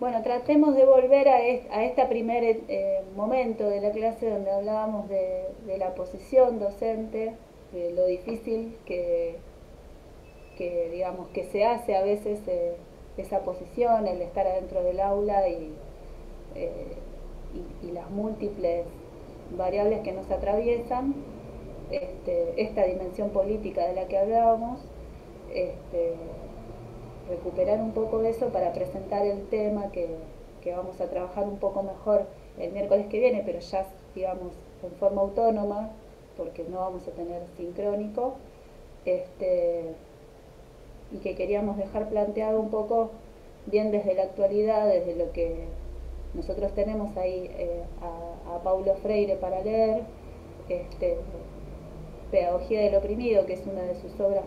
Bueno, tratemos de volver a, este primer eh, momento de la clase donde hablábamos de, la posición docente, de lo difícil que, digamos, que se hace a veces eh, esa posición, el estar adentro del aula y, eh, y, las múltiples variables que nos atraviesan, este, esta dimensión política de la que hablábamos. Este, recuperar un poco de eso para presentar el tema que, vamos a trabajar un poco mejor el miércoles que viene, pero ya, digamos, en forma autónoma, porque no vamos a tener sincrónico, este, y que queríamos dejar planteado un poco bien desde la actualidad, desde lo que nosotros tenemos ahí eh, a, Paulo Freire para leer, este, Pedagogía del Oprimido, que es una de sus obras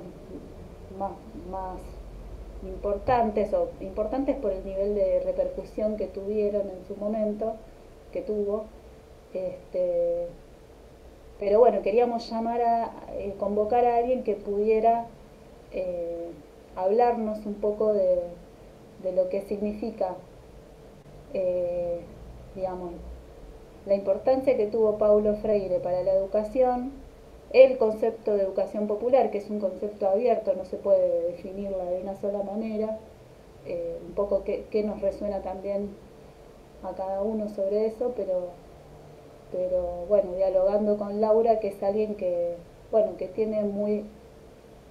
más, más importantes o importantes por el nivel de repercusión que tuvieron en su momento, que tuvo. Este, pero bueno, queríamos llamar a eh, convocar a alguien que pudiera eh, hablarnos un poco de, lo que significa, eh, digamos, la importancia que tuvo Paulo Freire para la educación, el concepto de educación popular, que es un concepto abierto, no se puede definirla de una sola manera, eh, un poco qué, nos resuena también a cada uno sobre eso, pero, pero bueno, dialogando con Laura, que es alguien que, bueno, que tiene muy,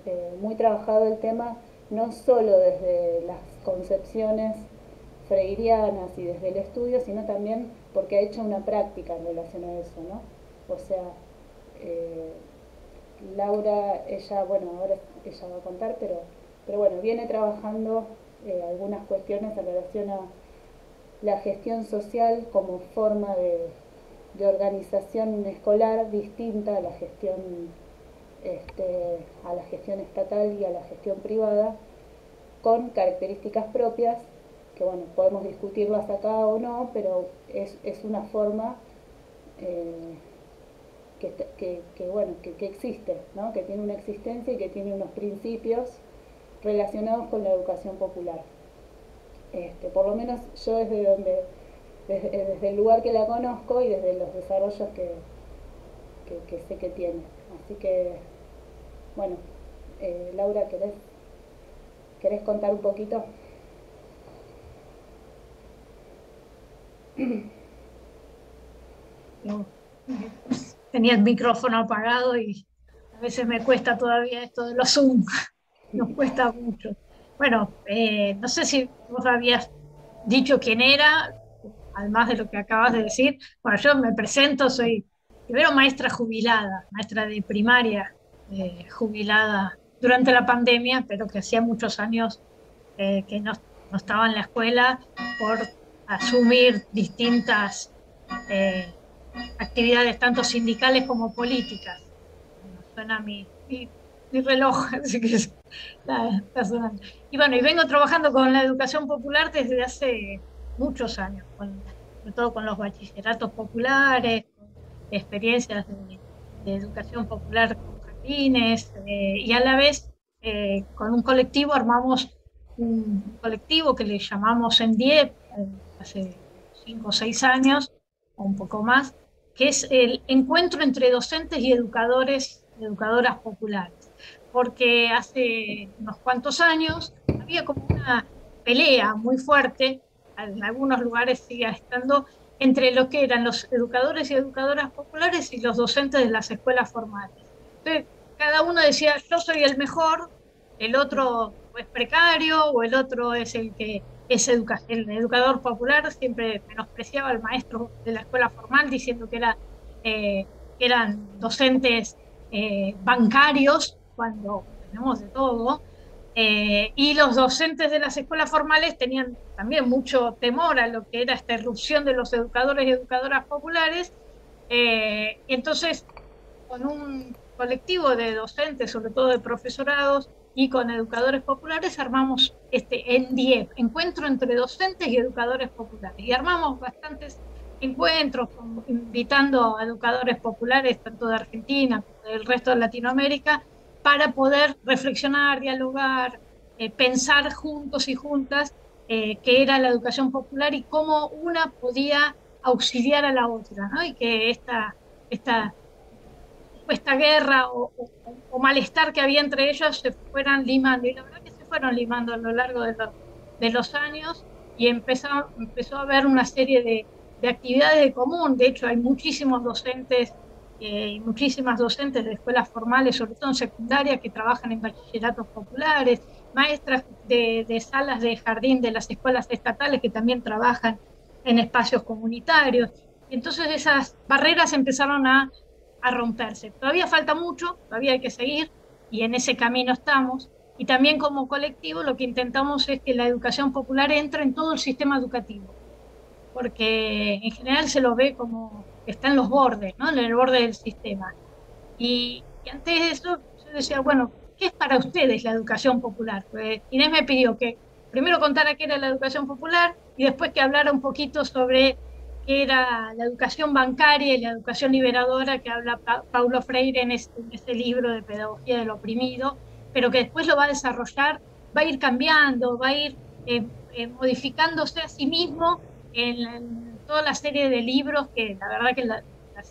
eh, muy trabajado el tema, no solo desde las concepciones freirianas y desde el estudio, sino también porque ha hecho una práctica en relación a eso, ¿no? O sea, eh, Laura, ella, bueno, ahora ella va a contar, pero, pero bueno, viene trabajando eh, algunas cuestiones en relación a la gestión social como forma de, organización escolar distinta a la gestión este, a la gestión estatal y a la gestión privada, con características propias, que bueno, podemos discutirlas acá o no, pero es, es una forma eh, que, bueno, que, existe, ¿no? que tiene una existencia y que tiene unos principios relacionados con la educación popular. Este, por lo menos yo desde donde, desde, el lugar que la conozco y desde los desarrollos que, que sé que tiene. Así que, bueno, eh, Laura, ¿querés, ¿querés contar un poquito? No tenía el micrófono apagado y a veces me cuesta todavía esto de los Zoom, nos cuesta mucho. Bueno, eh, no sé si vos habías dicho quién era, además de lo que acabas de decir. Bueno, yo me presento, soy primero maestra jubilada, maestra de primaria eh, jubilada durante la pandemia, pero que hacía muchos años eh, que no, no, estaba en la escuela por asumir distintas actividades tanto sindicales como políticas. Suena mi, mi, reloj, así que Y bueno, y vengo trabajando con la educación popular desde hace muchos años, sobre todo con los bachilleratos populares, experiencias de, educación popular con jardines, eh, y a la vez eh, con un colectivo armamos un colectivo que le llamamos ENDIEP eh, hace cinco o seis años, o un poco más, que es el encuentro entre docentes y educadores, educadoras populares. Porque hace unos cuantos años había como una pelea muy fuerte, en algunos lugares sigue estando, entre lo que eran los educadores y educadoras populares y los docentes de las escuelas formales. Entonces, cada uno decía, yo soy el mejor, el otro es precario o el otro es el que es el educador popular siempre menospreciaba al maestro de la escuela formal diciendo que era, eh, eran docentes eh, bancarios, cuando tenemos de todo, eh, y los docentes de las escuelas formales tenían también mucho temor a lo que era esta irrupción de los educadores y educadoras populares, y entonces con un colectivo de docentes, sobre todo de profesorados, y con educadores populares armamos este ENDIEP, Encuentro entre Docentes y Educadores Populares. Y armamos bastantes encuentros invitando a educadores populares, tanto de Argentina como del resto de Latinoamérica, para poder reflexionar, dialogar, eh, pensar juntos y juntas eh, qué era la educación popular y cómo una podía auxiliar a la otra. Y que esta, esta, esta guerra o, malestar que había entre ellos se fueran limando. Y la verdad que se fueron limando a lo largo de los, de los años y empezó, empezó a haber una serie de, de actividades de común. De hecho, hay muchísimos docentes eh, y muchísimas docentes de escuelas formales, sobre todo en secundaria, que trabajan en bachilleratos populares, maestras de, de, salas de jardín de las escuelas estatales que también trabajan en espacios comunitarios. Entonces esas barreras empezaron a, a romperse. Todavía falta mucho, todavía hay que seguir y en ese camino estamos. Y también como colectivo lo que intentamos es que la educación popular entre en todo el sistema educativo, porque en general se lo ve como que está en los bordes, ¿no? en el borde del sistema. Y, antes de eso yo decía, bueno, ¿qué es para ustedes la educación popular? Pues Inés me pidió que primero contara qué era la educación popular y después que hablara un poquito sobre qué era la educación bancaria y la educación liberadora que habla Paulo Freire en este, libro de Pedagogía del Oprimido, pero que después lo va a desarrollar, va a ir cambiando, va a ir eh, eh, modificándose a sí mismo en, toda la serie de libros que la verdad que las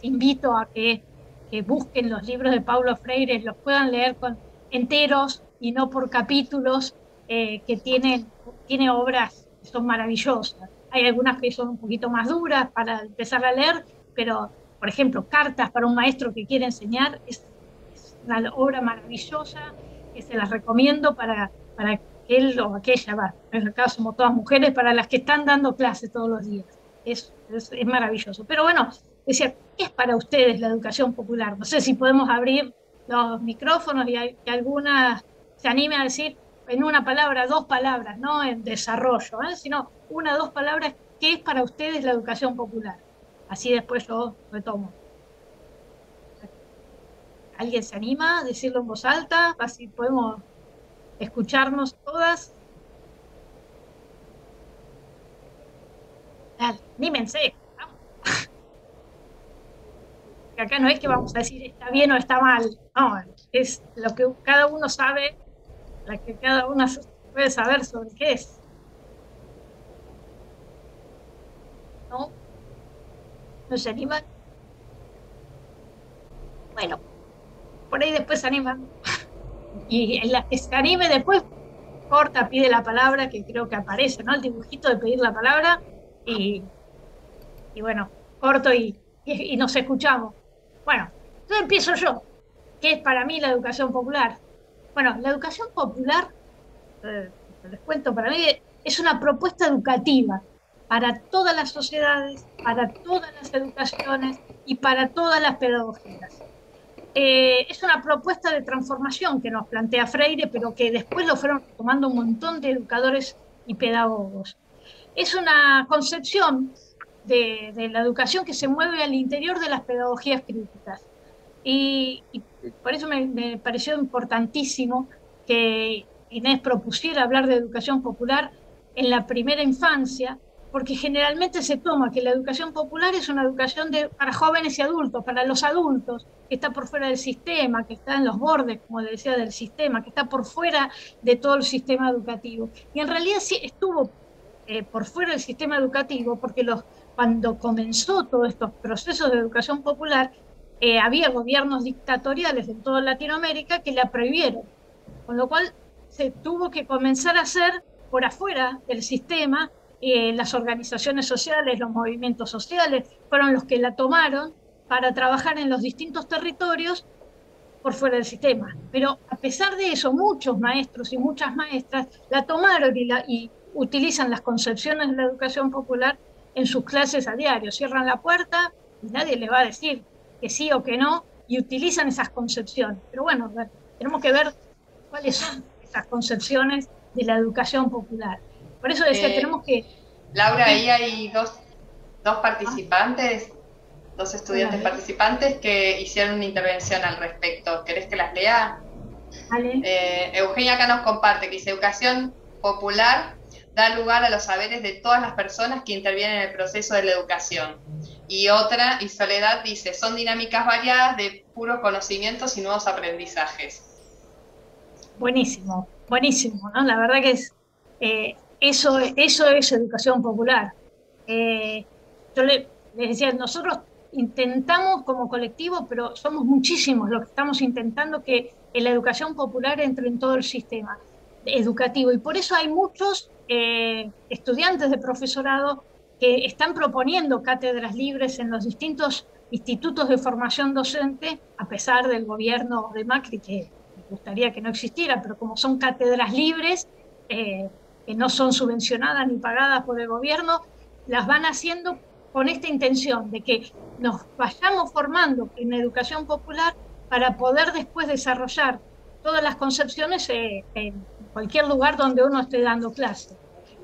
invito a que, que, busquen los libros de Paulo Freire, los puedan leer con, enteros y no por capítulos, eh, que tienen tiene obras que son maravillosas. Hay algunas que son un poquito más duras para empezar a leer, pero, por ejemplo, Cartas para un maestro que quiere enseñar es, una obra maravillosa que se las recomiendo para, para él o aquella, va, en el caso somos todas mujeres, para las que están dando clases todos los días. Es, es, es maravilloso. Pero bueno, decía, ¿qué es para ustedes la educación popular? No sé si podemos abrir los micrófonos y, hay, alguna se anime a decir en una palabra, dos palabras, no en desarrollo, ¿eh? sino una, dos palabras, ¿qué es para ustedes la educación popular? Así después yo retomo. ¿Alguien se anima a decirlo en voz alta? Así podemos escucharnos todas. Dale, anímense. Acá no es que vamos a decir está bien o está mal, no, es lo que cada uno sabe, la que cada uno puede saber sobre qué es. ¿No? ¿No se animan? Bueno, por ahí después se animan. Y la que se anime después, corta, pide la palabra, que creo que aparece, ¿no? El dibujito de pedir la palabra. Y, y bueno, corto y, y nos escuchamos. Bueno, entonces empiezo yo. ¿Qué es para mí la educación popular? Bueno, la educación popular, eh, les cuento, para mí es una propuesta educativa para todas las sociedades, para todas las educaciones y para todas las pedagogías. Eh, es una propuesta de transformación que nos plantea Freire, pero que después lo fueron tomando un montón de educadores y pedagogos. Es una concepción de, la educación que se mueve al interior de las pedagogías críticas. Y, por eso me, pareció importantísimo que Inés propusiera hablar de educación popular en la primera infancia, porque generalmente se toma que la educación popular es una educación de, para jóvenes y adultos, para los adultos, que está por fuera del sistema, que está en los bordes, como decía, del sistema, que está por fuera de todo el sistema educativo. Y en realidad sí estuvo eh, por fuera del sistema educativo, porque los cuando comenzó todos estos procesos de educación popular, eh, había gobiernos dictatoriales en toda Latinoamérica que la prohibieron, con lo cual se tuvo que comenzar a hacer por afuera del sistema, eh, las organizaciones sociales, los movimientos sociales, fueron los que la tomaron para trabajar en los distintos territorios por fuera del sistema. Pero a pesar de eso, muchos maestros y muchas maestras la tomaron y, la, y utilizan las concepciones de la educación popular en sus clases a diario. Cierran la puerta y nadie le va a decir que sí o que no y utilizan esas concepciones. Pero bueno, tenemos que ver cuáles son esas concepciones de la educación popular. Por eso decía, eh, tenemos que... Laura, ahí hay dos, dos participantes, dos estudiantes participantes que hicieron una intervención al respecto. ¿Querés que las lea? Eh, Eugenia acá nos comparte que dice educación popular da lugar a los saberes de todas las personas que intervienen en el proceso de la educación. Y otra, y Soledad dice, son dinámicas variadas de puros conocimientos y nuevos aprendizajes. Buenísimo, buenísimo, ¿no? La verdad que es, eh, eso, eso es educación popular. Eh, yo le, les decía, nosotros intentamos como colectivo, pero somos muchísimos los que estamos intentando que la educación popular entre en todo el sistema educativo. Y por eso hay muchos eh, estudiantes de profesorado que están proponiendo cátedras libres en los distintos institutos de formación docente, a pesar del gobierno de Macri, que me gustaría que no existiera, pero como son cátedras libres, eh, que no son subvencionadas ni pagadas por el gobierno, las van haciendo con esta intención de que nos vayamos formando en educación popular para poder después desarrollar todas las concepciones eh, en cualquier lugar donde uno esté dando clase.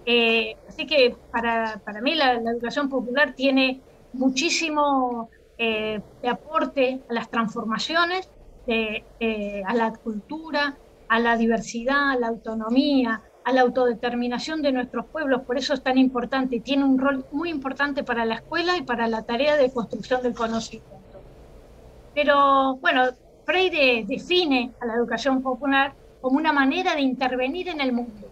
Eh, así que para, para mí la, educación popular tiene muchísimo eh, de aporte a las transformaciones, a la cultura, a la diversidad, a la autonomía, a la autodeterminación de nuestros pueblos, por eso es tan importante, tiene un rol muy importante para la escuela y para la tarea de construcción del conocimiento. Pero bueno, Freire define a la educación popular como una manera de intervenir en el mundo.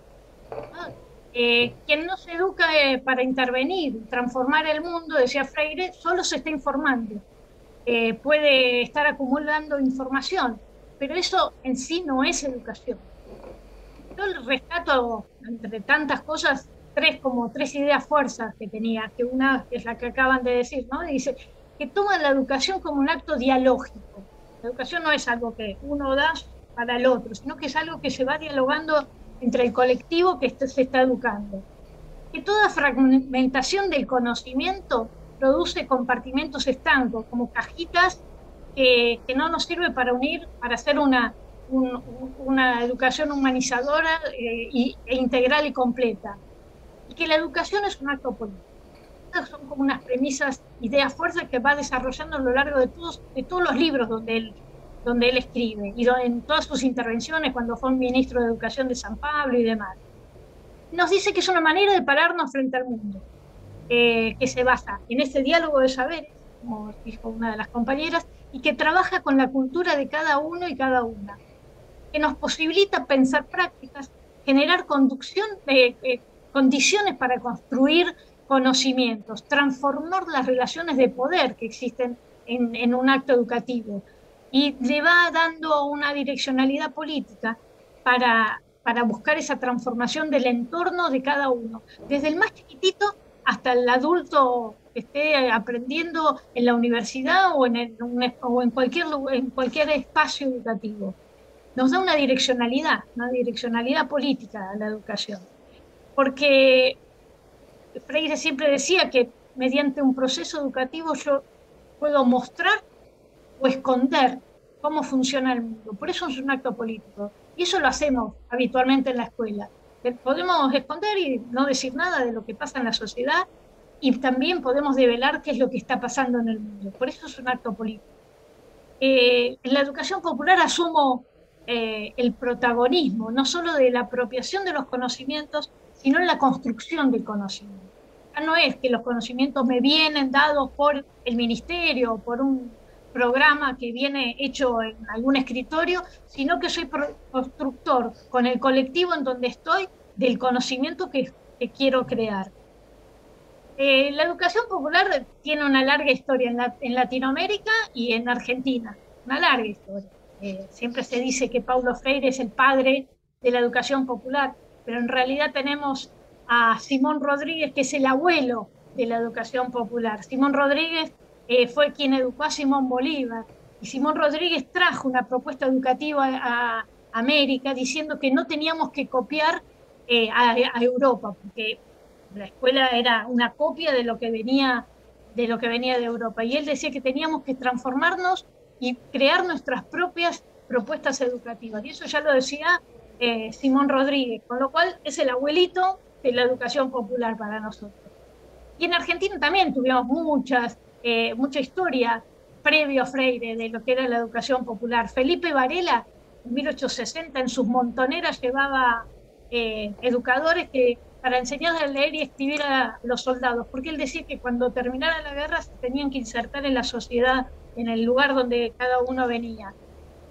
Eh, quien no se educa eh, para intervenir, transformar el mundo, decía Freire, solo se está informando. Eh, puede estar acumulando información, pero eso en sí no es educación yo rescato, entre tantas cosas, tres como tres ideas fuerzas que tenía, que una es la que acaban de decir, ¿no? dice que toma la educación como un acto dialógico. La educación no es algo que uno da para el otro, sino que es algo que se va dialogando entre el colectivo que se está educando. Que toda fragmentación del conocimiento produce compartimentos estancos, como cajitas que, que no nos sirve para unir, para hacer una una educación humanizadora eh, e integral y completa. Y que la educación es un acto político. Estas son como unas premisas, ideas, fuerzas que va desarrollando a lo largo de todos, de todos los libros donde él, donde él escribe y en todas sus intervenciones cuando fue ministro de Educación de San Pablo y demás. Nos dice que es una manera de pararnos frente al mundo, eh, que se basa en ese diálogo de saberes, como dijo una de las compañeras, y que trabaja con la cultura de cada uno y cada una que nos posibilita pensar prácticas, generar conducción, de eh, condiciones para construir conocimientos, transformar las relaciones de poder que existen en, un acto educativo y le va dando una direccionalidad política para, para buscar esa transformación del entorno de cada uno, desde el más chiquitito hasta el adulto que esté aprendiendo en la universidad o en, o en, cualquier, en cualquier espacio educativo nos da una direccionalidad, una direccionalidad política a la educación. Porque Freire siempre decía que mediante un proceso educativo yo puedo mostrar o esconder cómo funciona el mundo. Por eso es un acto político. Y eso lo hacemos habitualmente en la escuela. Podemos esconder y no decir nada de lo que pasa en la sociedad y también podemos develar qué es lo que está pasando en el mundo. Por eso es un acto político. Eh, en la educación popular asumo eh, el protagonismo, no solo de la apropiación de los conocimientos, sino en la construcción del conocimiento. Ya no es que los conocimientos me vienen dados por el ministerio, por un programa que viene hecho en algún escritorio, sino que soy constructor con el colectivo en donde estoy del conocimiento que, quiero crear. Eh, la educación popular tiene una larga historia en Latinoamérica y en Argentina, una larga historia. Eh, siempre se dice que Paulo Freire es el padre de la educación popular, pero en realidad tenemos a Simón Rodríguez, que es el abuelo de la educación popular. Simón Rodríguez eh, fue quien educó a Simón Bolívar y Simón Rodríguez trajo una propuesta educativa a, América diciendo que no teníamos que copiar eh, a, Europa, porque la escuela era una copia de lo que venía de lo que venía de Europa. Y él decía que teníamos que transformarnos y crear nuestras propias propuestas educativas. Y eso ya lo decía eh, Simón Rodríguez, con lo cual es el abuelito de la educación popular para nosotros. Y en Argentina también tuvimos muchas, eh, mucha historia previo a Freire de lo que era la educación popular. Felipe Varela, en 1860, en sus montoneras llevaba eh, educadores que para enseñar a leer y escribir a los soldados, porque él decía que cuando terminara la guerra se tenían que insertar en la sociedad en el lugar donde cada uno venía.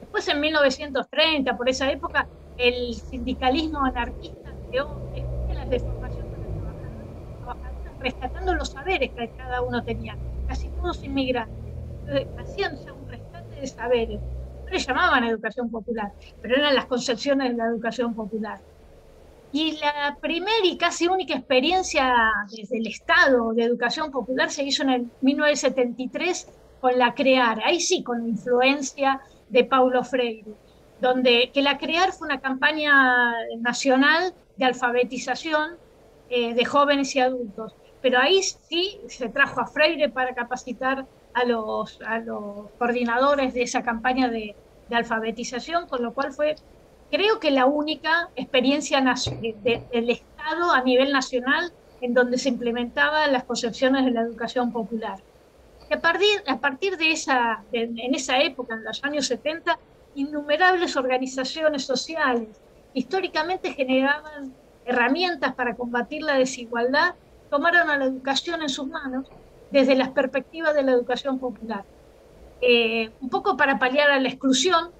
Después en 1930, por esa época, el sindicalismo anarquista creó escuelas de formación rescatando los saberes que cada uno tenía, casi todos inmigrantes. hacían un rescate de saberes. No le llamaban educación popular, pero eran las concepciones de la educación popular. Y la primera y casi única experiencia desde el Estado de educación popular se hizo en el 1973 con la CREAR, ahí sí, con la influencia de Paulo Freire, donde que la CREAR fue una campaña nacional de alfabetización eh, de jóvenes y adultos, pero ahí sí se trajo a Freire para capacitar a los, coordinadores de esa campaña de, de alfabetización, con lo cual fue creo que la única experiencia del Estado a nivel nacional en donde se implementaban las concepciones de la educación popular. a partir, a partir de esa, en esa época, en los años 70, innumerables organizaciones sociales históricamente generaban herramientas para combatir la desigualdad, tomaron a la educación en sus manos desde las perspectivas de la educación popular. Eh, un poco para paliar la exclusión,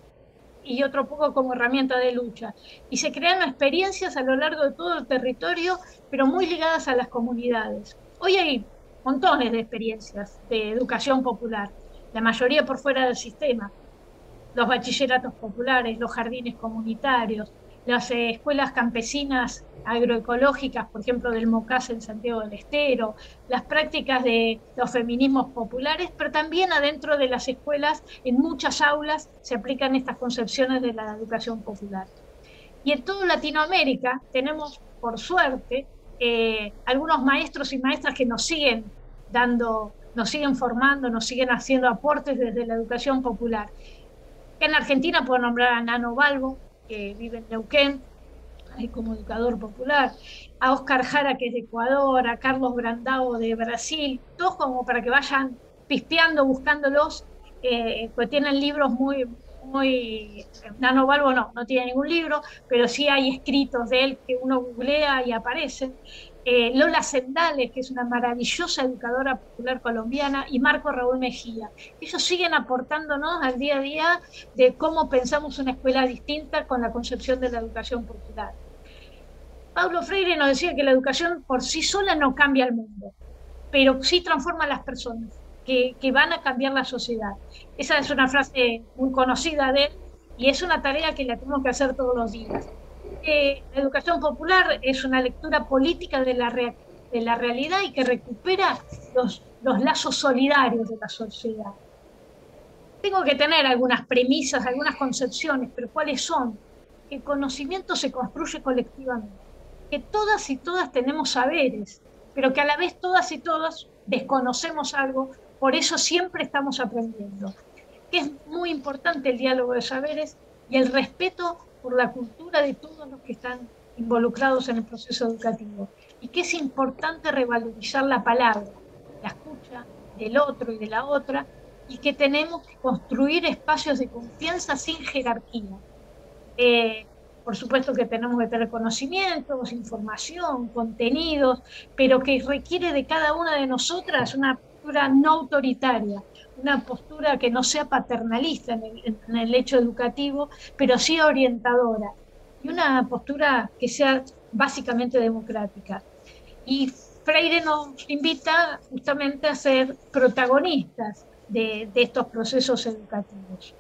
y otro poco como herramienta de lucha. Y se crean experiencias a lo largo de todo el territorio, pero muy ligadas a las comunidades. Hoy hay montones de experiencias de educación popular, la mayoría por fuera del sistema. Los bachilleratos populares, los jardines comunitarios, las eh, escuelas campesinas agroecológicas, por ejemplo, del MOCAS en Santiago del Estero, las prácticas de los feminismos populares, pero también adentro de las escuelas, en muchas aulas, se aplican estas concepciones de la educación popular. Y en toda Latinoamérica tenemos, por suerte, eh, algunos maestros y maestras que nos siguen dando, nos siguen formando, nos siguen haciendo aportes desde la educación popular. En Argentina puedo nombrar a Nano Balbo, que vive en Neuquén, como educador popular, a Oscar Jara, que es de Ecuador, a Carlos Brandao de Brasil, todos como para que vayan pispeando, buscándolos, eh, pues tienen libros muy, muy, Nano Balbo no, no tiene ningún libro, pero sí hay escritos de él que uno googlea y aparecen. Eh, Lola Sendales, que es una maravillosa educadora popular colombiana, y Marco Raúl Mejía. Ellos siguen aportándonos al día a día de cómo pensamos una escuela distinta con la concepción de la educación popular. Pablo Freire nos decía que la educación por sí sola no cambia el mundo, pero sí transforma a las personas, que, que van a cambiar la sociedad. Esa es una frase muy conocida de él y es una tarea que la tenemos que hacer todos los días la educación popular es una lectura política de la, de la realidad y que recupera los, los lazos solidarios de la sociedad. Tengo que tener algunas premisas, algunas concepciones, pero ¿cuáles son? Que el conocimiento se construye colectivamente, que todas y todas tenemos saberes, pero que a la vez todas y todos desconocemos algo, por eso siempre estamos aprendiendo. Que es muy importante el diálogo de saberes y el respeto por la cultura de todos los que están involucrados en el proceso educativo y que es importante revalorizar la palabra, la escucha del otro y de la otra y que tenemos que construir espacios de confianza sin jerarquía. Eh, por supuesto que tenemos que tener conocimientos, información, contenidos, pero que requiere de cada una de nosotras una postura no autoritaria, una postura que no sea paternalista en el, hecho educativo, pero sí orientadora, y una postura que sea básicamente democrática. Y Freire nos invita justamente a ser protagonistas de, estos procesos educativos.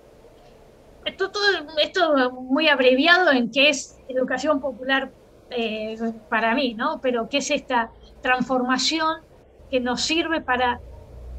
Esto, todo, esto muy abreviado en qué es educación popular eh, para mí, ¿no? Pero qué es esta transformación que nos sirve para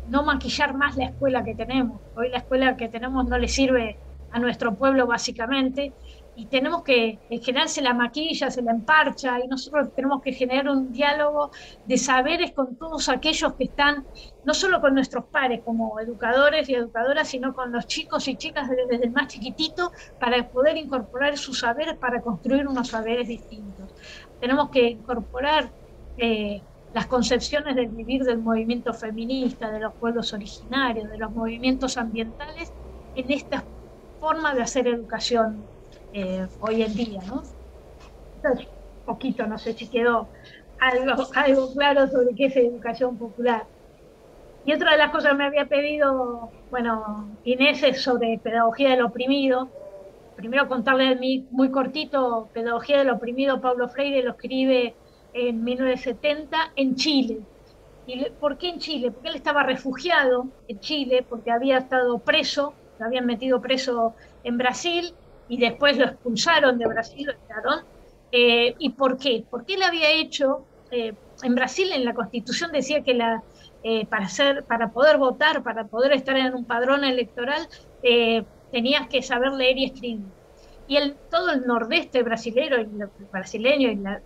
no maquillar más la escuela que tenemos. Hoy la escuela que tenemos no le sirve a nuestro pueblo básicamente y tenemos que, en la maquilla, se la emparcha y nosotros tenemos que generar un diálogo de saberes con todos aquellos que están, no solo con nuestros pares como educadores y educadoras, sino con los chicos y chicas desde, el más chiquitito para poder incorporar sus saberes para construir unos saberes distintos. Tenemos que incorporar eh, las concepciones del vivir del movimiento feminista, de los pueblos originarios, de los movimientos ambientales, en esta forma de hacer educación eh, hoy en día. ¿no? Entonces, poquito, no sé si quedó algo, algo claro sobre qué es educación popular. Y otra de las cosas que me había pedido, bueno, Inés es sobre pedagogía del oprimido. Primero contarle mí muy cortito, pedagogía del oprimido, Pablo Freire lo escribe en 1970 en Chile. ¿Y por qué en Chile? Porque él estaba refugiado en Chile, porque había estado preso, lo habían metido preso en Brasil y después lo expulsaron de Brasil, lo echaron. Eh, ¿Y por qué? Porque él había hecho, eh, en Brasil en la constitución decía que la, eh, para, ser, para poder votar, para poder estar en un padrón electoral, tenías que saber leer y escribir. Y el, todo el nordeste brasileño y brasileño y la,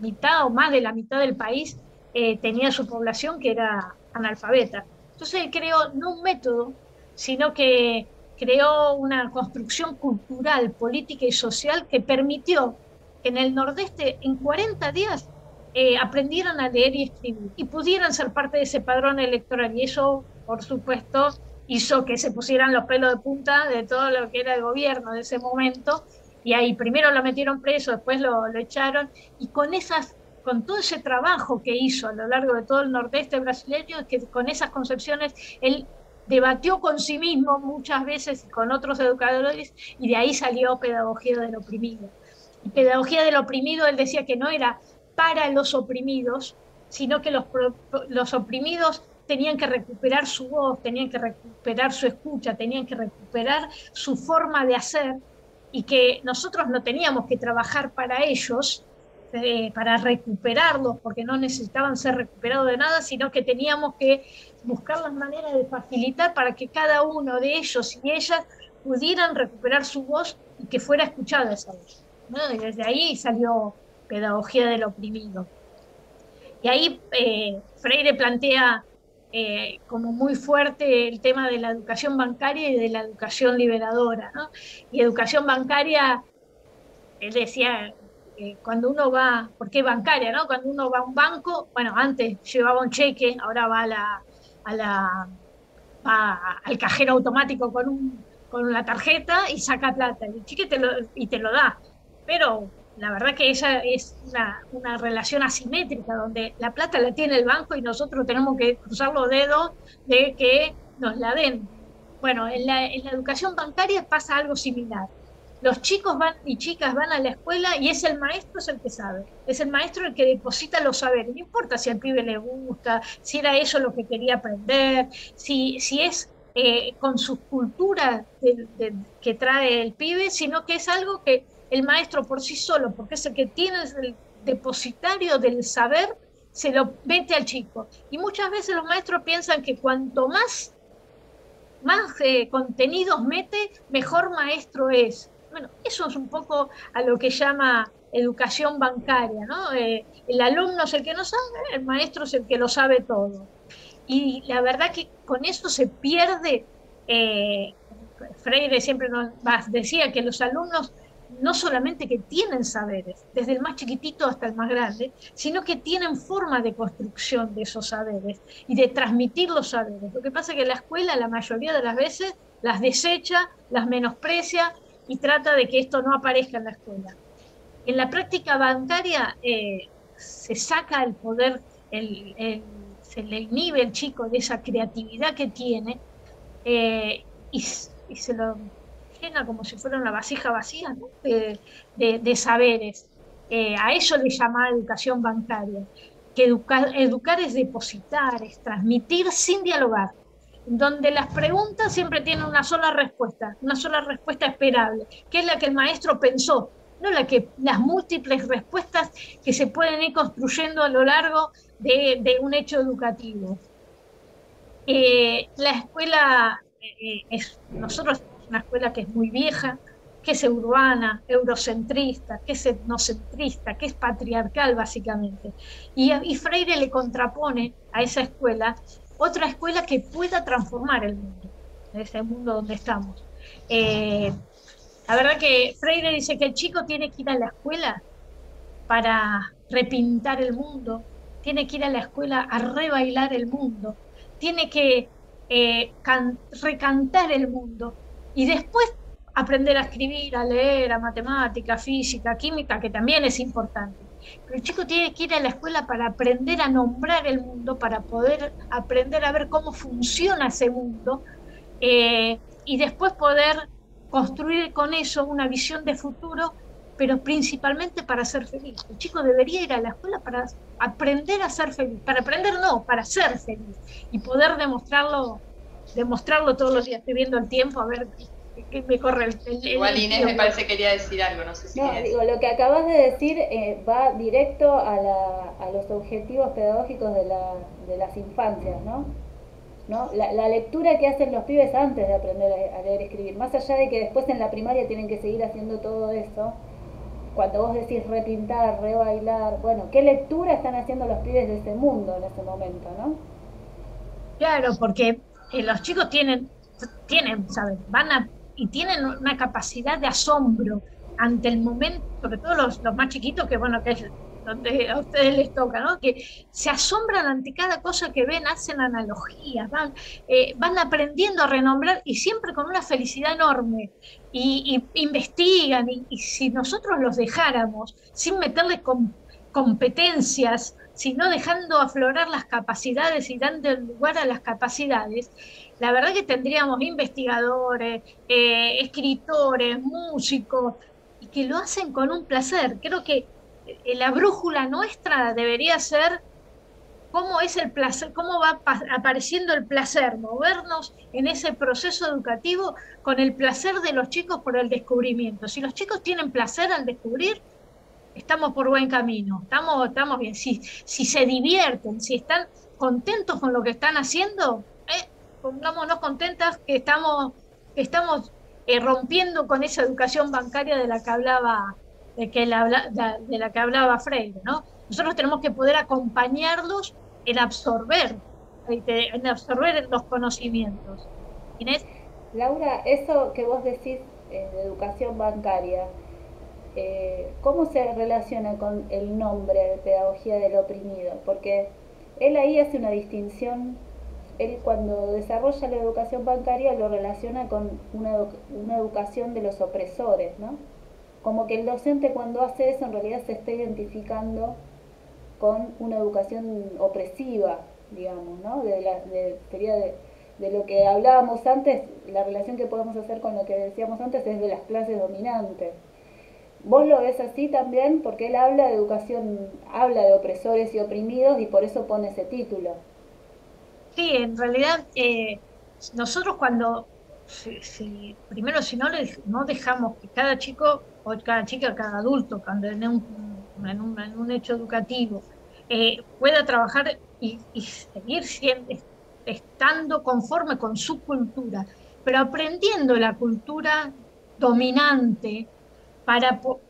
mitad o más de la mitad del país eh, tenía su población que era analfabeta. Entonces él creó no un método, sino que creó una construcción cultural, política y social que permitió que en el nordeste en 40 días eh, aprendieran a leer y escribir y pudieran ser parte de ese padrón electoral. Y eso, por supuesto, hizo que se pusieran los pelos de punta de todo lo que era el gobierno de ese momento. Y ahí primero lo metieron preso, después lo, lo echaron. Y con esas con todo ese trabajo que hizo a lo largo de todo el nordeste brasileño, que con esas concepciones él debatió con sí mismo muchas veces con otros educadores y de ahí salió Pedagogía del Oprimido. Y Pedagogía del Oprimido, él decía que no era para los oprimidos, sino que los, los oprimidos tenían que recuperar su voz, tenían que recuperar su escucha, tenían que recuperar su forma de hacer y que nosotros no teníamos que trabajar para ellos, eh, para recuperarlos, porque no necesitaban ser recuperados de nada, sino que teníamos que buscar las maneras de facilitar para que cada uno de ellos y ellas pudieran recuperar su voz y que fuera escuchada esa voz. Y desde ahí salió Pedagogía del Oprimido. Y ahí eh, Freire plantea eh, como muy fuerte el tema de la educación bancaria y de la educación liberadora. Y educación bancaria, él decía, cuando uno va, porque es bancaria, ¿no? Cuando uno va a un banco, bueno, antes llevaba un cheque, ahora va a la, a la al cajero automático con un, con la tarjeta y saca plata. El cheque te lo, y te lo da. Pero la verdad que esa es una, relación asimétrica, donde la plata la tiene el banco y nosotros tenemos que cruzar los dedos de que nos la den. Bueno, en la, en la educación bancaria pasa algo similar. Los chicos van y chicas van a la escuela y es el maestro es el que sabe, es el maestro el que deposita los saberes, no importa si al pibe le gusta, si era eso lo que quería aprender, si, si es eh, con sus culturas que trae el pibe, sino que es algo que el maestro por sí solo, porque es el que tiene el depositario del saber, se lo mete al chico. Y muchas veces los maestros piensan que cuanto más más eh, contenidos mete, mejor maestro es. Bueno, eso es un poco a lo que llama educación bancaria, ¿no? Eh, el alumno es el que no sabe, el maestro es el que lo sabe todo. Y la verdad que con eso se pierde, eh, Freire siempre decía que los alumnos no solamente que tienen saberes, desde el más chiquitito hasta el más grande, sino que tienen forma de construcción de esos saberes y de transmitir los saberes. Lo que pasa es que la escuela la mayoría de las veces las desecha, las menosprecia y trata de que esto no aparezca en la escuela. En la práctica bancaria eh, se saca el poder, se le inhibe el chico de esa creatividad que tiene eh, y, se lo como si fuera una vasija vacía de, saberes. Eh, a eso le llama educación bancaria, que educar, educar es depositar, es transmitir sin dialogar donde las preguntas siempre tienen una sola respuesta, una sola respuesta esperable, que es la que el maestro pensó, no la que las múltiples respuestas que se pueden ir construyendo a lo largo de, un hecho educativo. Eh, la escuela, eh, es, nosotros una escuela que es muy vieja, que es urbana, eurocentrista, que es etnocentrista, que es patriarcal básicamente. Y, Freire le contrapone a esa escuela otra escuela que pueda transformar el mundo, ese mundo donde estamos. Eh, la verdad que Freire dice que el chico tiene que ir a la escuela para repintar el mundo, tiene que ir a la escuela a rebailar el mundo, tiene que eh, recantar el mundo y después aprender a escribir, a leer, a matemática, física, química, que también es importante. Pero el chico tiene que ir a la escuela para aprender a nombrar el mundo, para poder aprender a ver cómo funciona ese mundo eh, y después poder construir con eso una visión de futuro pero principalmente para ser feliz. El chico debería ir a la escuela para aprender a ser feliz, para aprender no, para ser feliz y poder demostrarlo, demostrarlo todos los días. Estoy viendo el tiempo a ver qué me corre el, el Igual Inés me parece que quería decir algo, no sé si. No, digo, lo que acabas de decir eh, va directo a, la, a los objetivos pedagógicos de, la, de las infancias, ¿no? ¿no? La, la, lectura que hacen los pibes antes de aprender a, leer y escribir, más allá de que después en la primaria tienen que seguir haciendo todo eso, cuando vos decís repintar, rebailar, bueno, ¿qué lectura están haciendo los pibes de ese mundo en ese momento, no? Claro, porque eh, los chicos tienen, tienen, ¿sabes? Van a, y tienen una capacidad de asombro ante el momento, sobre todo los, los más chiquitos, que bueno, que es donde a ustedes les toca, ¿no? Que se asombran ante cada cosa que ven, hacen analogías, van, eh, van aprendiendo a renombrar y siempre con una felicidad enorme. Y, investigan, y, si nosotros los dejáramos sin meterles competencias, sino dejando aflorar las capacidades y dando lugar a las capacidades, la verdad que tendríamos investigadores, eh, escritores, músicos, y que lo hacen con un placer. Creo que eh, la brújula nuestra debería ser cómo es el placer, cómo va apareciendo el placer, movernos en ese proceso educativo con el placer de los chicos por el descubrimiento. Si los chicos tienen placer al descubrir, estamos por buen camino, estamos, estamos bien. Si, si se divierten, si están contentos con lo que están haciendo, eh, pongámonos contentas que estamos, que estamos eh, rompiendo con esa educación bancaria de la que hablaba de, que la, de la que hablaba Freire, ¿no? Nosotros tenemos que poder acompañarlos en absorber, en absorber los conocimientos. Inés. Laura, eso que vos decís eh, de educación bancaria, eh, ¿cómo se relaciona con el nombre de pedagogía del oprimido? Porque él ahí hace una distinción, él cuando desarrolla la educación bancaria lo relaciona con una, una educación de los opresores, ¿no? como que el docente cuando hace eso en realidad se está identificando con una educación opresiva, digamos, ¿no? De, la, de, sería de, de, lo que hablábamos antes, la relación que podemos hacer con lo que decíamos antes es de las clases dominantes. Vos lo ves así también porque él habla de educación, habla de opresores y oprimidos y por eso pone ese título. Sí, en realidad eh, nosotros cuando, si, primero si no, no dejamos que cada chico o cada chica, cada adulto, cuando en un, en un, en un hecho educativo, eh, pueda trabajar y, seguir siendo, estando conforme con su cultura, pero aprendiendo la cultura dominante,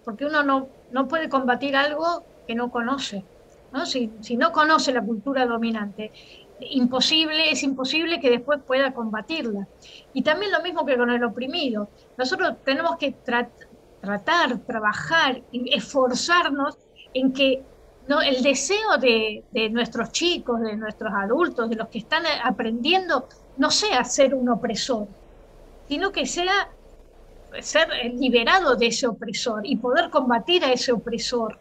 porque uno no, no puede combatir algo que no conoce. ¿no? Si, si no conoce la cultura dominante, imposible, es imposible que después pueda combatirla. Y también lo mismo que con el oprimido. Nosotros tenemos que tratar trabajar, esforzarnos en que ¿no? el deseo de, nuestros chicos, de nuestros adultos, de los que están aprendiendo, no sea ser un opresor, sino que sea ser liberado de ese opresor y poder combatir a ese opresor.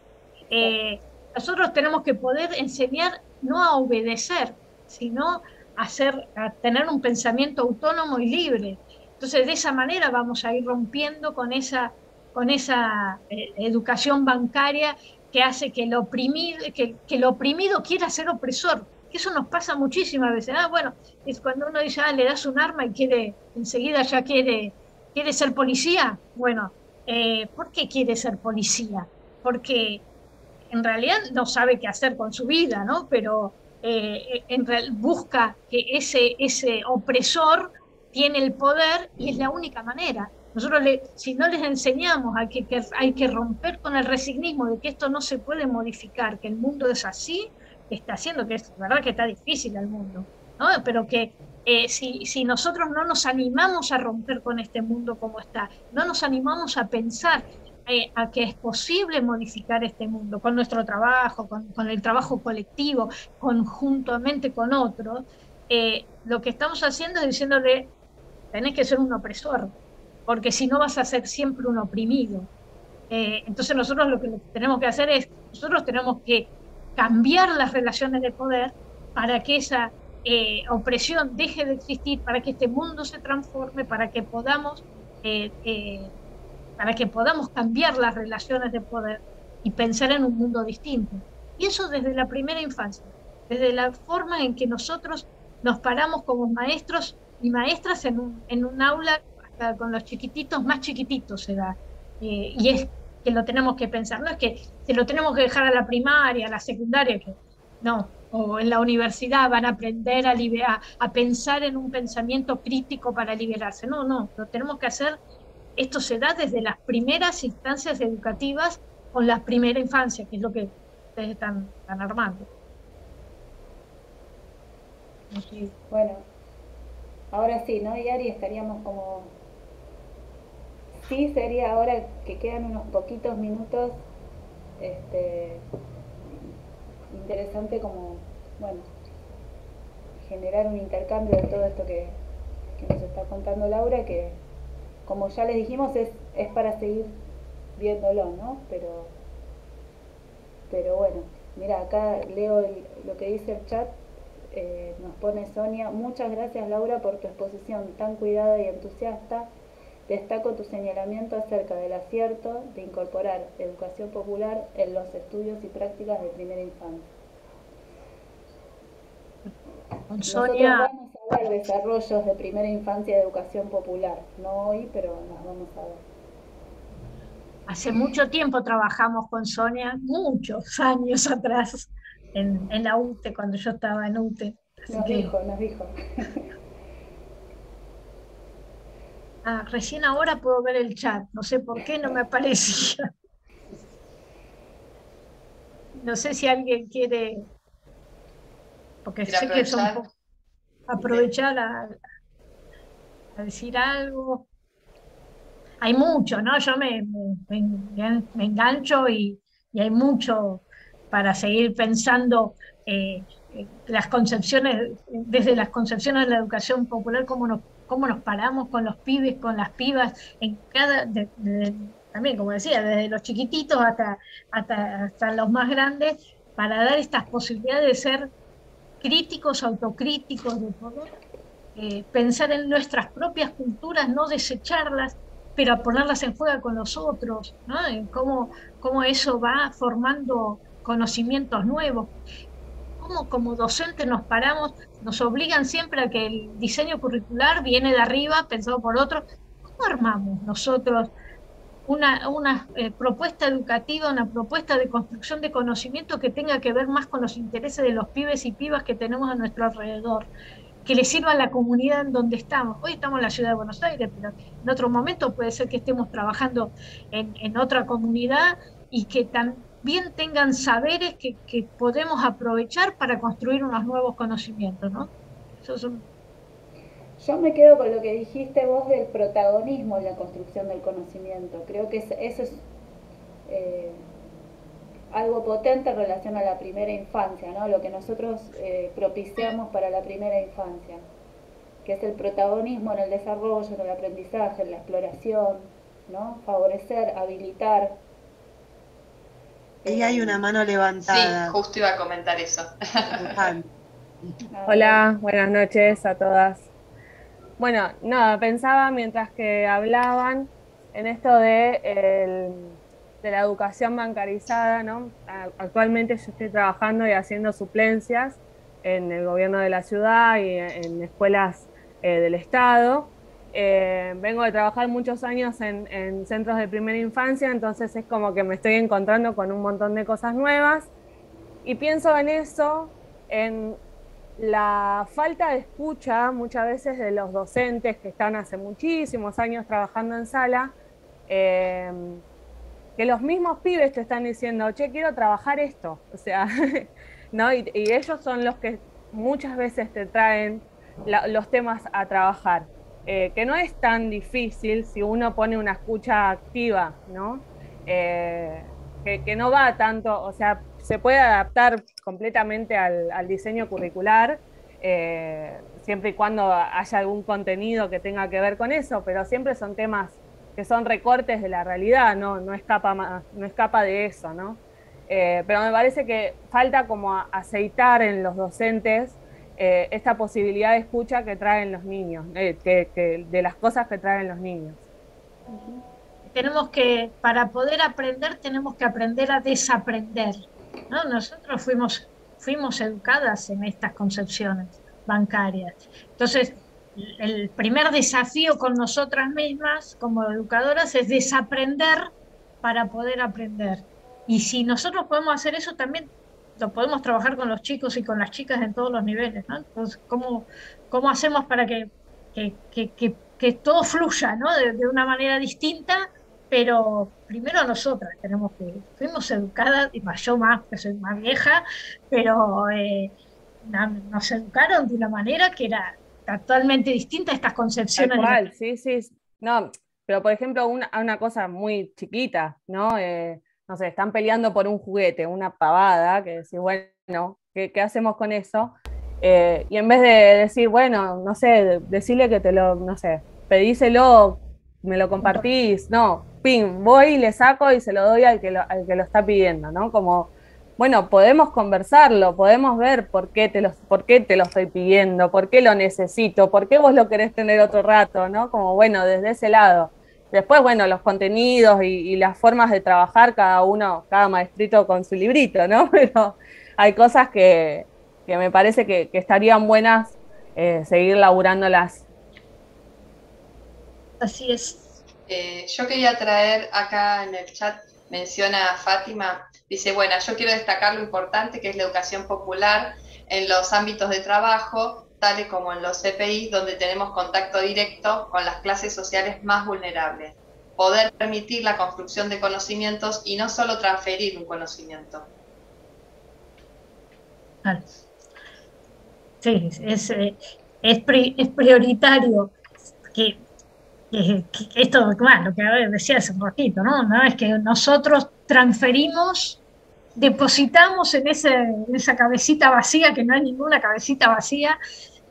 Eh, nosotros tenemos que poder enseñar no a obedecer, sino a, tener un pensamiento autónomo y libre. Entonces, de esa manera vamos a ir rompiendo con esa con esa eh, educación bancaria que hace que el, oprimido, que, el oprimido quiera ser opresor. Eso nos pasa muchísimas veces. Ah, bueno, es cuando uno dice, ah, le das un arma y quiere, enseguida ya quiere, quiere ser policía. Bueno, eh, ¿por qué quiere ser policía? Porque en realidad no sabe qué hacer con su vida, ¿no? Pero eh, en busca que ese, ese opresor tiene el poder y es la única manera. Nosotros, si no les enseñamos a que, hay que romper con el resignismo de que esto no se puede modificar, que el mundo es así, está haciendo que es verdad que está difícil el mundo, ¿no? pero que eh, si, si, nosotros no nos animamos a romper con este mundo como está, no nos animamos a pensar eh, a que es posible modificar este mundo con nuestro trabajo, con, el trabajo colectivo, conjuntamente con otros, eh, lo que estamos haciendo es diciéndole, tenés que ser un opresor, porque si no vas a ser siempre un oprimido. Eh, entonces nosotros lo que tenemos que hacer es, nosotros tenemos que cambiar las relaciones de poder para que esa eh, opresión deje de existir, para que este mundo se transforme, para que podamos eh, para que podamos cambiar las relaciones de poder y pensar en un mundo distinto. Y eso desde la primera infancia, desde la forma en que nosotros nos paramos como maestros y maestras en un, en un aula, hasta con los chiquititos, más chiquititos se da. Eh, y es que lo tenemos que pensar, no es que se lo tenemos que dejar a la primaria, a la secundaria, que no, o en la universidad van a aprender a, pensar en un pensamiento crítico para liberarse, no, no, lo tenemos que hacer, esto se da desde las primeras instancias educativas con la primera infancia, que es lo que ustedes están, armando. Bueno, ahora sí, ¿no? Y Ari estaríamos como sí sería ahora que quedan unos poquitos minutos, este, interesante como, bueno, generar un intercambio de todo esto que, nos está contando Laura, que como ya les dijimos es, es para seguir viéndolo, ¿no? Pero, pero bueno, mira, acá leo lo que dice el chat, eh, nos pone Sonia, muchas gracias Laura por tu exposición tan cuidada y entusiasta Destaco tu señalamiento acerca del acierto de incorporar educación popular en los estudios y prácticas de primera infancia. Sonia... vamos a ver desarrollos de primera infancia de educación popular, no hoy, pero nos vamos a ver. Hace mucho tiempo trabajamos con Sonia, muchos años atrás, en, la UTE, cuando yo estaba en UTE. nos dijo, nos dijo. Ah, recién ahora puedo ver el chat, no sé por qué no me aparecía. No sé si alguien quiere, porque sé que son aprovechar a, decir algo. Hay mucho, ¿no? Yo me, engancho y, hay mucho para seguir pensando eh, eh, las concepciones, desde las concepciones de la educación popular, cómo nos cómo nos paramos con los pibes, con las pibas, también como decía, desde los chiquititos hasta, hasta, los más grandes, para dar estas posibilidades de ser críticos, autocríticos, de poder eh, pensar en nuestras propias culturas, no desecharlas, pero ponerlas en juego con los otros, ¿no? en cómo, cómo eso va formando conocimientos nuevos como docentes nos paramos, nos obligan siempre a que el diseño curricular viene de arriba, pensado por otros. ¿Cómo armamos nosotros una, una eh, propuesta educativa, una propuesta de construcción de conocimiento que tenga que ver más con los intereses de los pibes y pibas que tenemos a nuestro alrededor? que le sirva a la comunidad en donde estamos. Hoy estamos en la ciudad de Buenos Aires, pero en otro momento puede ser que estemos trabajando en, en otra comunidad y que también bien tengan saberes que, podemos aprovechar para construir unos nuevos conocimientos, ¿no? Yo me quedo con lo que dijiste vos del protagonismo en la construcción del conocimiento. Creo que eso es eh, algo potente en relación a la primera infancia, ¿no? Lo que nosotros eh, propiciamos para la primera infancia, que es el protagonismo en el desarrollo, en el aprendizaje, en la exploración, ¿no? Favorecer, habilitar Ahí hay una mano levantada. Sí, justo iba a comentar eso. Hola, buenas noches a todas. Bueno, nada, pensaba mientras que hablaban en esto de, de la educación bancarizada, ¿no? Actualmente yo estoy trabajando y haciendo suplencias en el gobierno de la ciudad y en escuelas eh, del Estado. Eh, vengo de trabajar muchos años en, centros de primera infancia, entonces es como que me estoy encontrando con un montón de cosas nuevas y pienso en eso, en la falta de escucha muchas veces de los docentes que están hace muchísimos años trabajando en sala, eh, que los mismos pibes te están diciendo, che, quiero trabajar esto, o sea, ¿no? Y, ellos son los que muchas veces te traen los temas a trabajar. Eh, que no es tan difícil si uno pone una escucha activa, ¿no? Eh, que, no va tanto, o sea, se puede adaptar completamente al, diseño curricular, eh, siempre y cuando haya algún contenido que tenga que ver con eso, pero siempre son temas que son recortes de la realidad, no, no, escapa, no escapa de eso, ¿no? pero me parece que falta como aceitar en los docentes eh, esta posibilidad de escucha que traen los niños, eh, que, de las cosas que traen los niños. tenemos que, para poder aprender, tenemos que aprender a desaprender. ¿no? Nosotros fuimos, fuimos educadas en estas concepciones bancarias. Entonces, el primer desafío con nosotras mismas como educadoras es desaprender para poder aprender. Y si nosotros podemos hacer eso, también lo podemos trabajar con los chicos y con las chicas en todos los niveles. ¿no? Entonces, ¿cómo, ¿cómo hacemos para que, que, que, que todo fluya ¿no? de, de, una manera distinta? Pero primero nosotras tenemos que, fuimos educadas, y más yo más, que soy más vieja, pero eh, nos educaron de una manera que era totalmente distinta a estas concepciones. Tal sí, sí. No, pero por ejemplo, una, una cosa muy chiquita, ¿no? Eh, no sé, están peleando por un juguete, una pavada, que decís, bueno, ¿qué, hacemos con eso? Eh, y en vez de decir, bueno, no sé, decirle que te lo, no sé, pedíselo, me lo compartís, no, pim, voy y le saco y se lo doy al que lo, al que lo está pidiendo, ¿no? Como bueno, podemos conversarlo, podemos ver por qué, te lo, por qué te lo estoy pidiendo, por qué lo necesito, por qué vos lo querés tener otro rato, ¿no? Como bueno, desde ese lado. Después, bueno, los contenidos y, y las formas de trabajar, cada uno, cada maestrito con su librito, ¿no? Pero hay cosas que, que me parece que, que estarían buenas eh, seguir laburándolas. Así es. Eh, yo quería traer acá en el chat, menciona Fátima, Dice, bueno, yo quiero destacar lo importante que es la educación popular en los ámbitos de trabajo, tales como en los CPI, donde tenemos contacto directo con las clases sociales más vulnerables. Poder permitir la construcción de conocimientos y no solo transferir un conocimiento. Sí, es, eh, es, es prioritario que, esto, bueno, lo que decía hace un ratito, ¿no? ¿no? Es que nosotros transferimos depositamos en, ese, en esa cabecita vacía, que no hay ninguna cabecita vacía,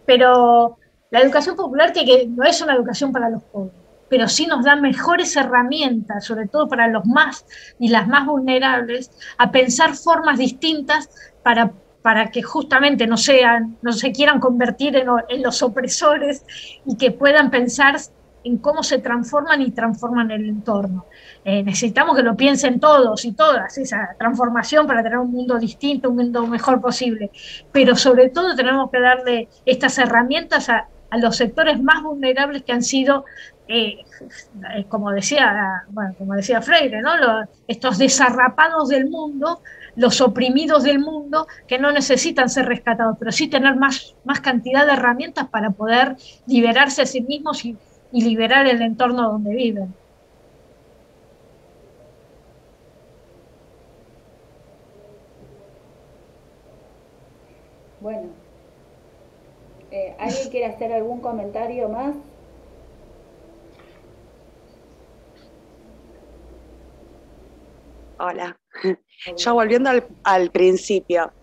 pero la educación popular que no es una educación para los pobres, pero sí nos da mejores herramientas, sobre todo para los más y las más vulnerables, a pensar formas distintas para, para que justamente no sean, no se quieran convertir en, en los opresores y que puedan pensar en cómo se transforman y transforman el entorno. Eh, necesitamos que lo piensen todos y todas, esa transformación para tener un mundo distinto, un mundo mejor posible. Pero sobre todo tenemos que darle estas herramientas a, a los sectores más vulnerables que han sido, eh, como, decía, como decía Freire, ¿no? Estos desarrapados del mundo, los oprimidos del mundo, que no necesitan ser rescatados, pero sí tener más, más cantidad de herramientas para poder liberarse a sí mismos y y liberar el entorno donde viven. Bueno, eh, ¿alguien quiere hacer algún comentario más? Hola. Yo volviendo al, al, principio,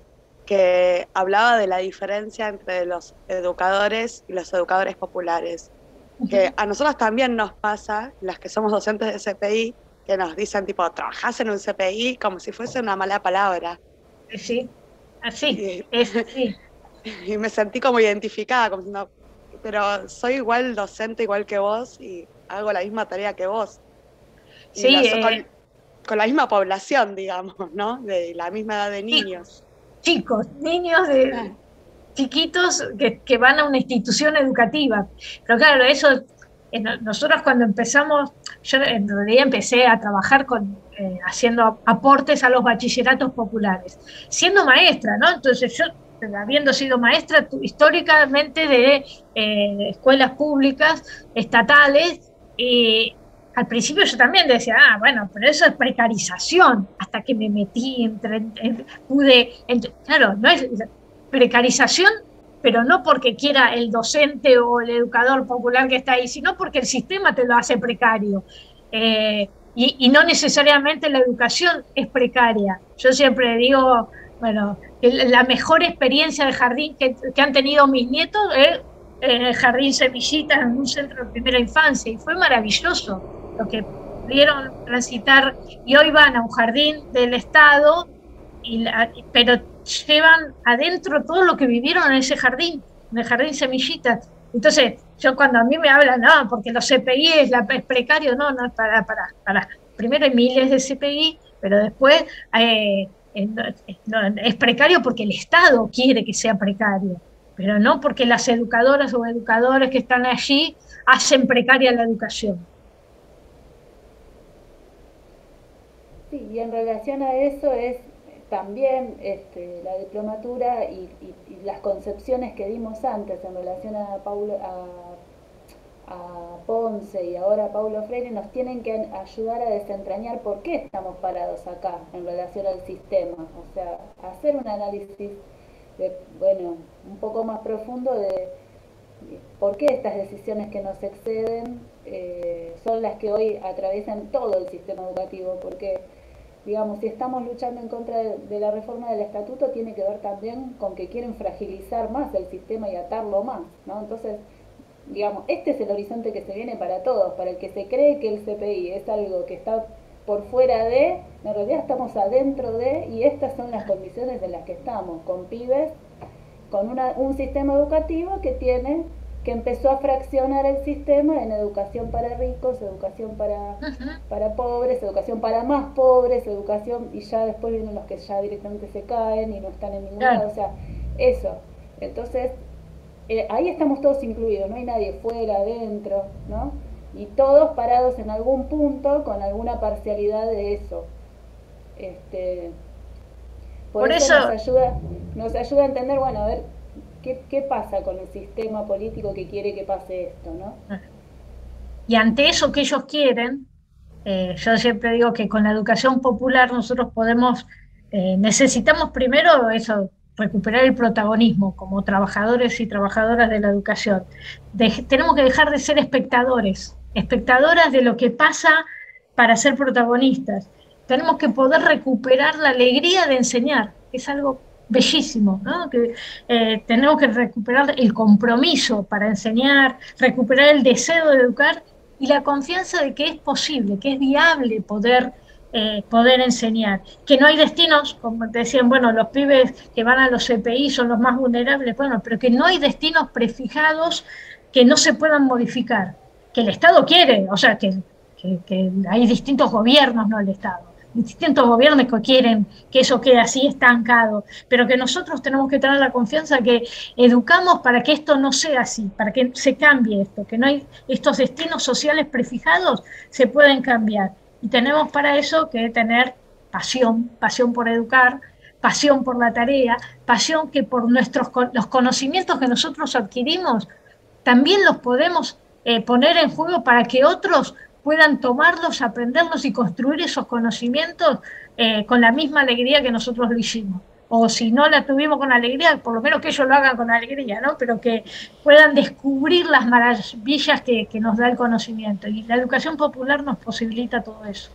que hablaba de la diferencia entre los educadores y los educadores populares que a nosotros también nos pasa, las que somos docentes de CPI, que nos dicen tipo, trabajás en un CPI como si fuese una mala palabra. Sí, así, es así. Y me sentí como identificada, como diciendo, pero soy igual docente, igual que vos, y hago la misma tarea que vos. Sí, eh, con, con, la misma población, digamos, ¿no? De la misma edad de niños. Chicos, niños de... Chiquitos que, que, van a una institución educativa. Pero claro, eso, nosotros cuando empezamos, yo en realidad empecé a trabajar con, eh, haciendo aportes a los bachilleratos populares, siendo maestra, ¿no? Entonces yo, habiendo sido maestra históricamente de eh, escuelas públicas, estatales, y al principio yo también decía, ah, bueno, pero eso es precarización, hasta que me metí, entre pude, entre, claro, no es precarización, pero no porque quiera el docente o el educador popular que está ahí, sino porque el sistema te lo hace precario. Eh, y, no necesariamente la educación es precaria. Yo siempre digo, bueno, la mejor experiencia de jardín que, que han tenido mis nietos es en el jardín Semillitas, en un centro de primera infancia, y fue maravilloso lo que pudieron transitar, y hoy van a un jardín del Estado, y la, pero llevan adentro todo lo que vivieron en ese jardín, en el jardín Semillitas. Entonces, yo cuando a mí me hablan, no, porque los CPI es, precario, no, no, para, para, para. Primero hay miles de CPI, pero después eh, es precario porque el Estado quiere que sea precario, pero no porque las educadoras o educadores que están allí hacen precaria la educación. Sí, y en relación a eso es también este, la diplomatura y, las concepciones que dimos antes en relación a, Paulo, a, Ponce y ahora a Paulo Freire nos tienen que ayudar a desentrañar por qué estamos parados acá en relación al sistema. O sea, hacer un análisis bueno, un poco más profundo de por qué estas decisiones que nos exceden eh, son las que hoy atraviesan todo el sistema educativo, porque digamos, si estamos luchando en contra de, la reforma del estatuto, tiene que ver también con que quieren fragilizar más el sistema y atarlo más, ¿no? Entonces, digamos, este es el horizonte que se viene para todos, para el que se cree que el CPI es algo que está por fuera de, en realidad estamos adentro de, y estas son las condiciones en las que estamos, con pibes, con una, un sistema educativo que tiene que empezó a fraccionar el sistema en educación para ricos, educación para, para pobres, educación para más pobres, educación, y ya después vienen los que ya directamente se caen y no están en ningún lado, o sea, eso. Entonces, eh, ahí estamos todos incluidos, no hay nadie fuera, adentro, ¿no? Y todos parados en algún punto con alguna parcialidad de eso. Este, por, eso, eso, Nos, ayuda, nos ayuda a entender, bueno, a ver, ¿Qué, pasa con el sistema político que quiere que pase esto? ¿no? Y ante eso que ellos quieren, eh, yo siempre digo que con la educación popular nosotros podemos, eh, necesitamos primero eso, recuperar el protagonismo como trabajadores y trabajadoras de la educación. tenemos que dejar de ser espectadores, espectadoras de lo que pasa para ser protagonistas. Tenemos que poder recuperar la alegría de enseñar, es algo bellísimo, ¿no? que eh, tenemos que recuperar el compromiso para enseñar, recuperar el deseo de educar y la confianza de que es posible, que es viable poder, eh, poder enseñar, que no hay destinos, como te decían, bueno, los pibes que van a los CPI son los más vulnerables, bueno, pero que no hay destinos prefijados que no se puedan modificar, que el Estado quiere, o sea, que, que hay distintos gobiernos, no el Estado distintos gobiernos que quieren que eso quede así estancado, pero que nosotros tenemos que tener la confianza que educamos para que esto no sea así, para que se cambie esto, que no hay estos destinos sociales prefijados se pueden cambiar. Y tenemos para eso que tener pasión, pasión por educar, pasión por la tarea, pasión que por nuestros los conocimientos que nosotros adquirimos también los podemos eh, poner en juego para que otros puedan tomarlos, aprenderlos y construir esos conocimientos eh, con la misma alegría que nosotros lo hicimos. O si no la tuvimos con alegría, por lo menos que ellos lo hagan con alegría, ¿no? Pero que puedan descubrir las maravillas que, nos da el conocimiento. Y la educación popular nos posibilita todo eso.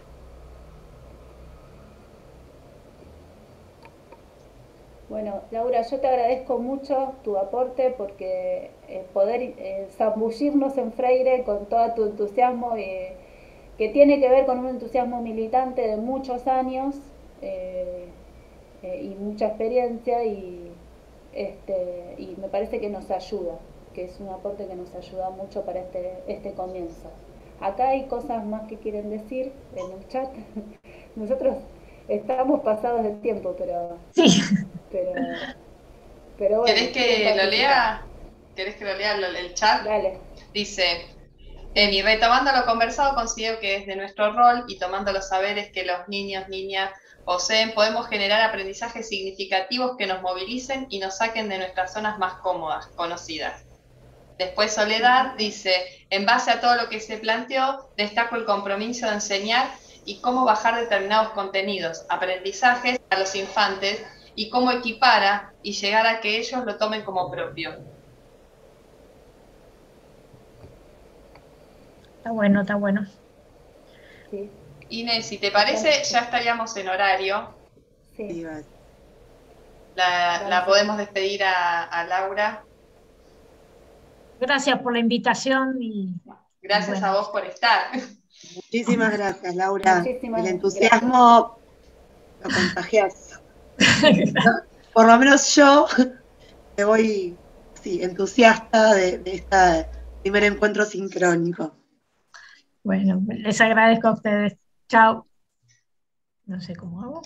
Bueno, Laura, yo te agradezco mucho tu aporte porque eh, poder eh, zambullirnos en Freire con todo tu entusiasmo, eh, que tiene que ver con un entusiasmo militante de muchos años eh, y mucha experiencia y, este, y me parece que nos ayuda, que es un aporte que nos ayuda mucho para este, este comienzo. Acá hay cosas más que quieren decir en el chat. Nosotros estamos pasados del tiempo, pero... Sí. Pero, pero ¿Querés que lo lea? ¿Querés que lo lea el chat? Dale. Dice, y retomando lo conversado, considero que desde nuestro rol y tomando los saberes que los niños, niñas poseen, podemos generar aprendizajes significativos que nos movilicen y nos saquen de nuestras zonas más cómodas, conocidas. Después Soledad dice, en base a todo lo que se planteó, destaco el compromiso de enseñar y cómo bajar determinados contenidos, aprendizajes a los infantes y cómo equipara y llegar a que ellos lo tomen como propio. Está bueno, está bueno. Inés, si te parece, ya estaríamos en horario. Sí. La, podemos despedir a, Laura. Gracias por la invitación y. Gracias a vos por estar. Muchísimas gracias, Laura. El entusiasmo lo contagias. Por lo menos yo me voy sí, entusiasta de, esta primer encuentro sincrónico. Bueno, les agradezco a ustedes. Chao. No sé cómo hago.